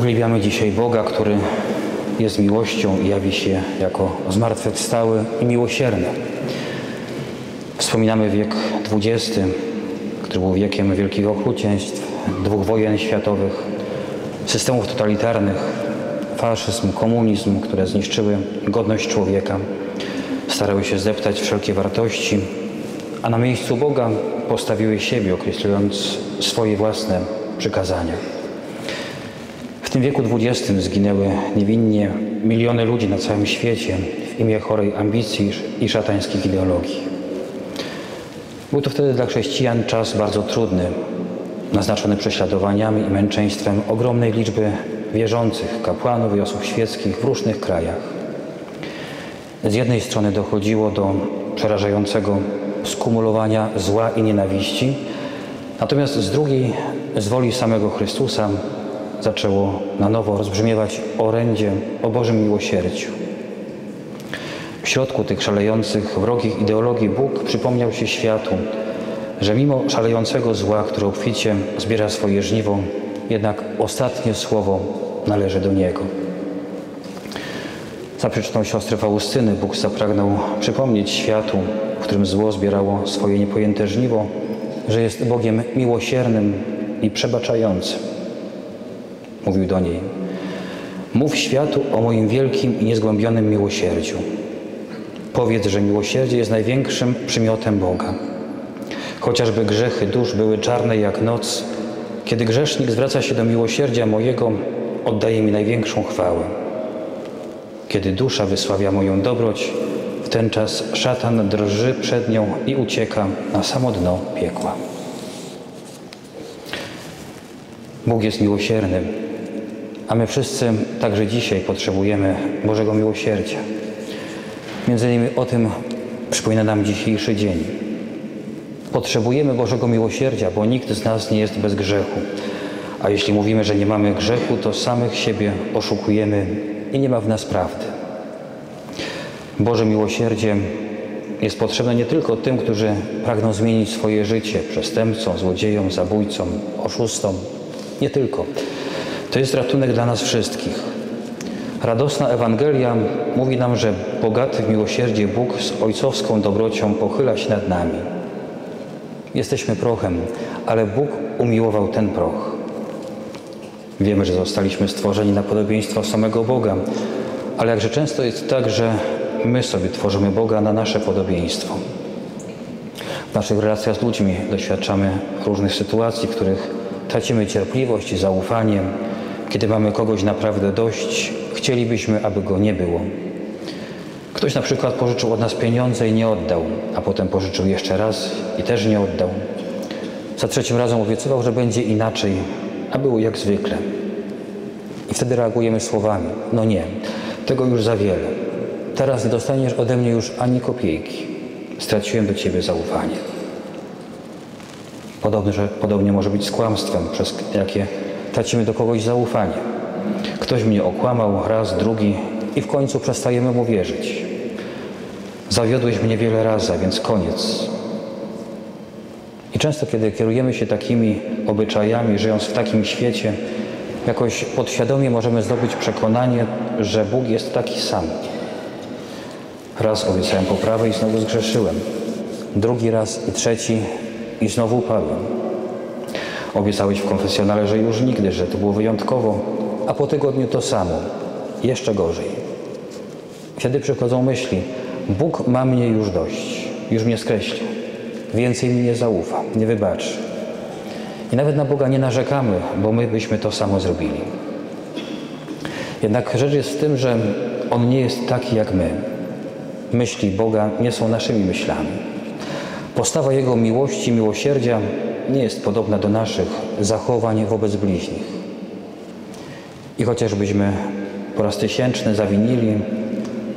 Uwielbiamy dzisiaj Boga, który jest miłością i jawi się jako zmartwychwstały i miłosierny. Wspominamy wiek XX, który był wiekiem wielkich okrucieństw, dwóch wojen światowych, systemów totalitarnych, faszyzm, komunizm, które zniszczyły godność człowieka, starały się zdeptać wszelkie wartości, a na miejscu Boga postawiły siebie, określając swoje własne przykazania. W tym wieku XX zginęły niewinnie miliony ludzi na całym świecie w imię chorej ambicji i szatańskich ideologii. Był to wtedy dla chrześcijan czas bardzo trudny, naznaczony prześladowaniami i męczeństwem ogromnej liczby wierzących, kapłanów i osób świeckich w różnych krajach. Z jednej strony dochodziło do przerażającego skumulowania zła i nienawiści, natomiast z drugiej, z woli samego Chrystusa, zaczęło na nowo rozbrzmiewać orędzie o Bożym miłosierdziu. W środku tych szalejących, wrogich ideologii Bóg przypomniał się światu, że mimo szalejącego zła, które obficie zbiera swoje żniwo, jednak ostatnie słowo należy do Niego. Za przyczynę siostry Faustyny Bóg zapragnął przypomnieć światu, w którym zło zbierało swoje niepojęte żniwo, że jest Bogiem miłosiernym i przebaczającym. Mówił do niej: Mów światu o moim wielkim i niezgłębionym miłosierdziu. Powiedz, że miłosierdzie jest największym przymiotem Boga. Chociażby grzechy dusz były czarne jak noc, kiedy grzesznik zwraca się do miłosierdzia mojego, oddaje mi największą chwałę. Kiedy dusza wysławia moją dobroć, w ten czas szatan drży przed nią i ucieka na samo dno piekła. Bóg jest miłosierny, a my wszyscy także dzisiaj potrzebujemy Bożego miłosierdzia. Między innymi o tym przypomina nam dzisiejszy dzień. Potrzebujemy Bożego miłosierdzia, bo nikt z nas nie jest bez grzechu. A jeśli mówimy, że nie mamy grzechu, to samych siebie oszukujemy i nie ma w nas prawdy. Boże miłosierdzie jest potrzebne nie tylko tym, którzy pragną zmienić swoje życie, przestępcom, złodziejom, zabójcom, oszustom. Nie tylko. To jest ratunek dla nas wszystkich. Radosna Ewangelia mówi nam, że bogaty w miłosierdzie Bóg z ojcowską dobrocią pochyla się nad nami. Jesteśmy prochem, ale Bóg umiłował ten proch. Wiemy, że zostaliśmy stworzeni na podobieństwo samego Boga, ale jakże często jest tak, że my sobie tworzymy Boga na nasze podobieństwo. W naszych relacjach z ludźmi doświadczamy różnych sytuacji, w których tracimy cierpliwość i zaufanie. Kiedy mamy kogoś naprawdę dość, chcielibyśmy, aby go nie było. Ktoś na przykład pożyczył od nas pieniądze i nie oddał, a potem pożyczył jeszcze raz i też nie oddał. Za trzecim razem obiecywał, że będzie inaczej, a było jak zwykle. I wtedy reagujemy słowami: No nie, tego już za wiele. Teraz nie dostaniesz ode mnie już ani kopiejki. Straciłem do ciebie zaufanie. Podobnie, że, podobnie może być z kłamstwem, przez jakie tracimy do kogoś zaufanie. Ktoś mnie okłamał raz, drugi i w końcu przestajemy mu wierzyć. Zawiodłeś mnie wiele razy, więc koniec. I często, kiedy kierujemy się takimi obyczajami, żyjąc w takim świecie, jakoś podświadomie możemy zdobyć przekonanie, że Bóg jest taki sam. Raz obiecałem poprawę i znowu zgrzeszyłem. Drugi raz i trzeci i znowu upadłem. Obiecałeś w konfesjonale, że już nigdy, że to było wyjątkowo, a po tygodniu to samo, jeszcze gorzej. Wtedy przychodzą myśli, Bóg ma mnie już dość, już mnie skreśli, więcej mi nie zaufa, nie wybaczy. I nawet na Boga nie narzekamy, bo my byśmy to samo zrobili. Jednak rzecz jest w tym, że On nie jest taki jak my. Myśli Boga nie są naszymi myślami. Postawa Jego miłości, miłosierdzia nie jest podobna do naszych zachowań wobec bliźnich. I chociażbyśmy po raz tysięczny zawinili,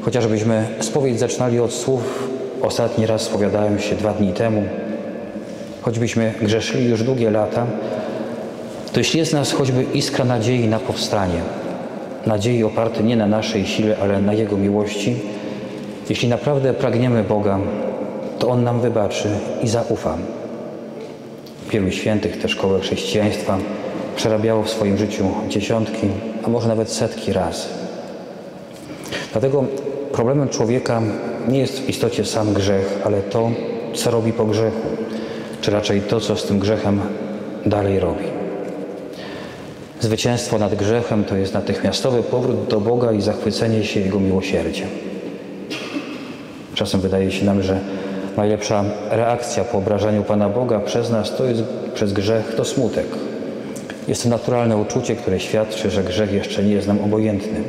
chociażbyśmy spowiedź zaczynali od słów ostatni raz spowiadałem się dwa dni temu, choćbyśmy grzeszyli już długie lata, to jeśli jest nas choćby iskra nadziei na powstanie, nadziei opartej nie na naszej sile, ale na Jego miłości, jeśli naprawdę pragniemy Boga, to On nam wybaczy i zaufa. Wielu świętych, te szkoły chrześcijaństwa przerabiało w swoim życiu dziesiątki, a może nawet setki razy. Dlatego problemem człowieka nie jest w istocie sam grzech, ale to, co robi po grzechu, czy raczej to, co z tym grzechem dalej robi. Zwycięstwo nad grzechem to jest natychmiastowy powrót do Boga i zachwycenie się Jego miłosierdziem. Czasem wydaje się nam, że najlepsza reakcja po obrażaniu Pana Boga przez nas to jest przez grzech to smutek. Jest to naturalne uczucie, które świadczy, że grzech jeszcze nie jest nam obojętny.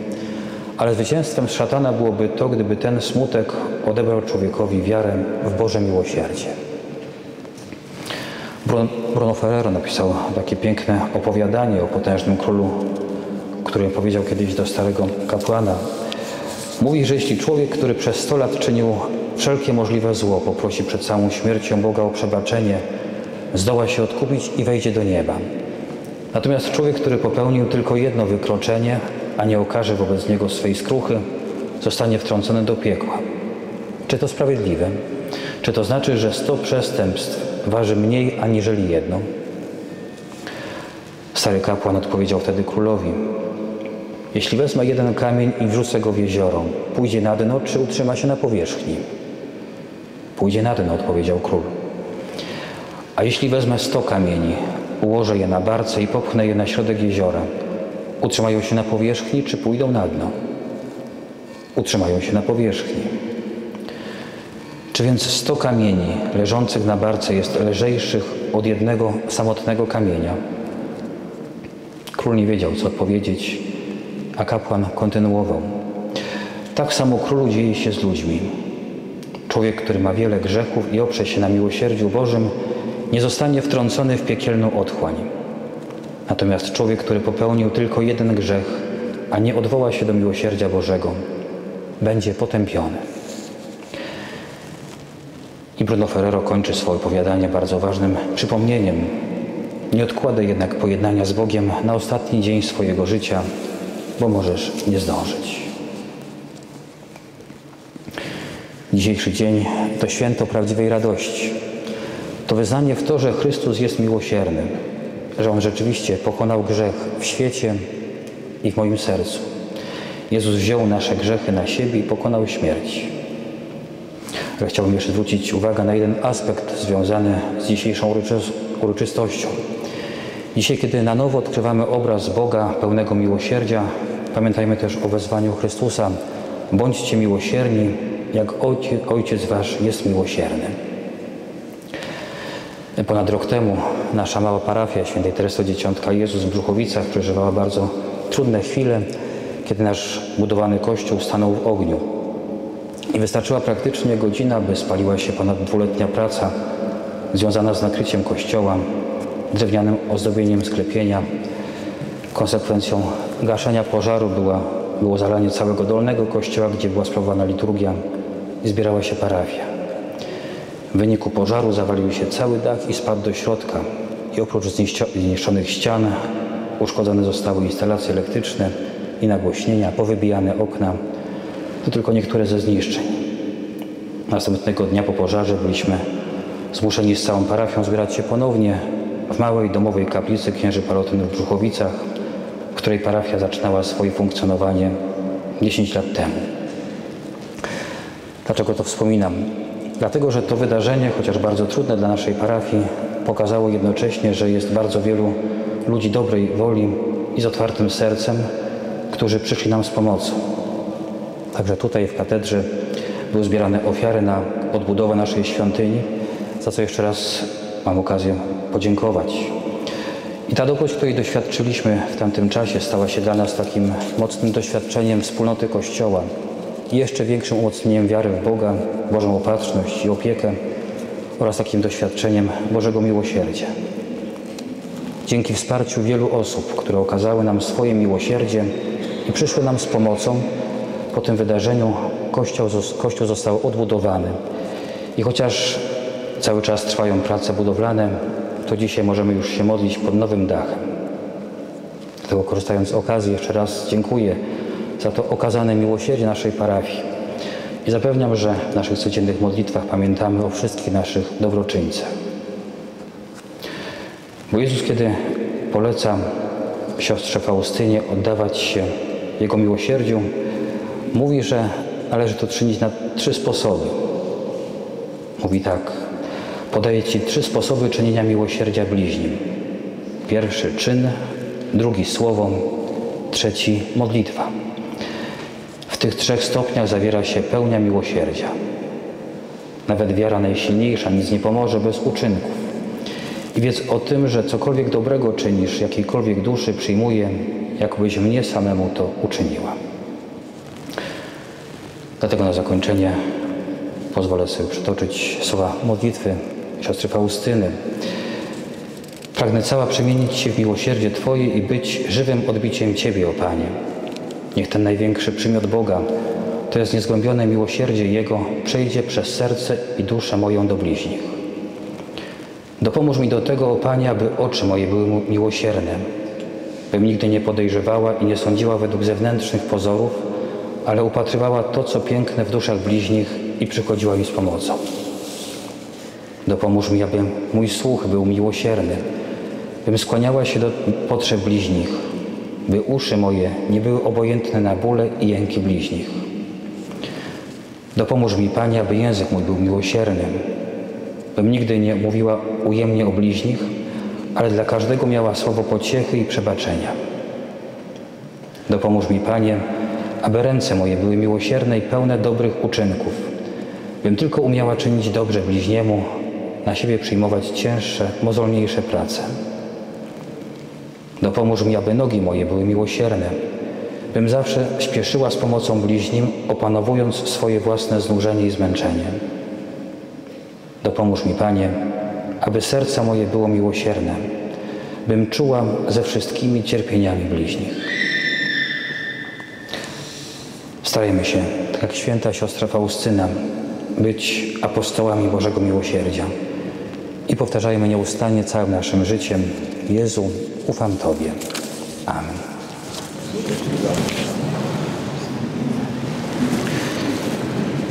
Ale zwycięstwem szatana byłoby to, gdyby ten smutek odebrał człowiekowi wiarę w Boże miłosierdzie. Bruno Ferrero napisał takie piękne opowiadanie o potężnym królu, który powiedział kiedyś do starego kapłana. Mówi, że jeśli człowiek, który przez sto lat czynił wszelkie możliwe zło, poprosi przed całą śmiercią Boga o przebaczenie, zdoła się odkupić i wejdzie do nieba. Natomiast człowiek, który popełnił tylko jedno wykroczenie, a nie okaże wobec niego swej skruchy, zostanie wtrącony do piekła. Czy to sprawiedliwe? Czy to znaczy, że sto przestępstw waży mniej aniżeli jedno? Stary kapłan odpowiedział wtedy królowi: Jeśli wezmę jeden kamień i wrzucę go w jezioro, pójdzie na dno, czy utrzyma się na powierzchni? Pójdzie na dno, odpowiedział król. A jeśli wezmę sto kamieni, ułożę je na barce i popchnę je na środek jeziora, utrzymają się na powierzchni, czy pójdą na dno? Utrzymają się na powierzchni. Czy więc sto kamieni leżących na barce jest lżejszych od jednego samotnego kamienia? Król nie wiedział, co odpowiedzieć, a kapłan kontynuował. Tak samo królu dzieje się z ludźmi. Człowiek, który ma wiele grzechów i oprze się na miłosierdziu Bożym, nie zostanie wtrącony w piekielną otchłań. Natomiast człowiek, który popełnił tylko jeden grzech, a nie odwoła się do miłosierdzia Bożego, będzie potępiony. I Bruno Ferrero kończy swoje opowiadanie bardzo ważnym przypomnieniem. Nie odkładaj jednak pojednania z Bogiem na ostatni dzień swojego życia, bo możesz nie zdążyć. Dzisiejszy dzień to święto prawdziwej radości. To wyznanie w to, że Chrystus jest miłosierny, że On rzeczywiście pokonał grzech w świecie i w moim sercu. Jezus wziął nasze grzechy na siebie i pokonał śmierć. Ale chciałbym jeszcze zwrócić uwagę na jeden aspekt związany z dzisiejszą uroczystością. Dzisiaj, kiedy na nowo odkrywamy obraz Boga pełnego miłosierdzia, pamiętajmy też o wezwaniu Chrystusa. Bądźcie miłosierni, jak Ojciec, Ojciec Wasz jest miłosierny. Ponad rok temu nasza mała parafia świętej Teresy Dzieciątka Jezus w Bruchowicach przeżywała bardzo trudne chwile, kiedy nasz budowany kościół stanął w ogniu. I wystarczyła praktycznie godzina, by spaliła się ponad dwuletnia praca związana z nakryciem kościoła, drewnianym ozdobieniem sklepienia. Konsekwencją gaszenia pożaru była, było zalanie całego dolnego kościoła, gdzie była sprawowana liturgia i zbierała się parafia. W wyniku pożaru zawalił się cały dach i spadł do środka. I oprócz zniszczonych ścian uszkodzone zostały instalacje elektryczne i nagłośnienia, powybijane okna, to tylko niektóre ze zniszczeń. Następnego dnia po pożarze byliśmy zmuszeni z całą parafią zbierać się ponownie w małej domowej kaplicy księży Palotyn w Brzuchowicach, w której parafia zaczynała swoje funkcjonowanie 10 lat temu. Dlaczego to wspominam? Dlatego, że to wydarzenie, chociaż bardzo trudne dla naszej parafii, pokazało jednocześnie, że jest bardzo wielu ludzi dobrej woli i z otwartym sercem, którzy przyszli nam z pomocą. Także tutaj w katedrze były zbierane ofiary na odbudowę naszej świątyni, za co jeszcze raz mam okazję podziękować. I ta dobroć, której doświadczyliśmy w tamtym czasie, stała się dla nas takim mocnym doświadczeniem wspólnoty Kościoła i jeszcze większym umocnieniem wiary w Boga, Bożą opatrzność i opiekę oraz takim doświadczeniem Bożego miłosierdzia. Dzięki wsparciu wielu osób, które okazały nam swoje miłosierdzie i przyszły nam z pomocą, po tym wydarzeniu kościół, kościół został odbudowany. I chociaż cały czas trwają prace budowlane, to dzisiaj możemy już się modlić pod nowym dachem. Dlatego korzystając z okazji jeszcze raz dziękuję za to okazane miłosierdzie naszej parafii. I zapewniam, że w naszych codziennych modlitwach pamiętamy o wszystkich naszych dobroczyńcach. Bo Jezus, kiedy poleca siostrze Faustynie oddawać się Jego miłosierdziu, mówi, że należy to czynić na trzy sposoby. Mówi tak, podaję Ci trzy sposoby czynienia miłosierdzia bliźnim. Pierwszy czyn, drugi słowo, trzeci modlitwa. Tych trzech stopniach zawiera się pełnia miłosierdzia. Nawet wiara najsilniejsza nic nie pomoże bez uczynków. I wiedz o tym, że cokolwiek dobrego czynisz, jakiejkolwiek duszy przyjmuje, jakbyś mnie samemu to uczyniła. Dlatego na zakończenie pozwolę sobie przytoczyć słowa modlitwy siostry Faustyny. Pragnę cała przemienić się w miłosierdzie Twoje i być żywym odbiciem Ciebie, o Panie. Niech ten największy przymiot Boga, to jest niezgłębione miłosierdzie Jego, przejdzie przez serce i duszę moją do bliźnich. Dopomóż mi do tego, o Panie, aby oczy moje były miłosierne, bym nigdy nie podejrzewała i nie sądziła według zewnętrznych pozorów, ale upatrywała to, co piękne w duszach bliźnich i przychodziła mi z pomocą. Dopomóż mi, aby mój słuch był miłosierny, bym skłaniała się do potrzeb bliźnich, by uszy moje nie były obojętne na bóle i jęki bliźnich. Dopomóż mi, Panie, aby język mój był miłosierny, bym nigdy nie mówiła ujemnie o bliźnich, ale dla każdego miała słowo pociechy i przebaczenia. Dopomóż mi, Panie, aby ręce moje były miłosierne i pełne dobrych uczynków, bym tylko umiała czynić dobrze bliźniemu, na siebie przyjmować cięższe, mozolniejsze prace. Dopomóż mi, aby nogi moje były miłosierne, bym zawsze śpieszyła z pomocą bliźnim, opanowując swoje własne znużenie i zmęczenie. Dopomóż mi, Panie, aby serce moje było miłosierne, bym czuła ze wszystkimi cierpieniami bliźnich. Starajmy się, tak jak święta siostra Faustyna, być apostołami Bożego Miłosierdzia i powtarzajmy nieustannie całym naszym życiem: Jezu, ufam Tobie. Amen.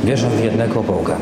Wierzę w jednego Boga,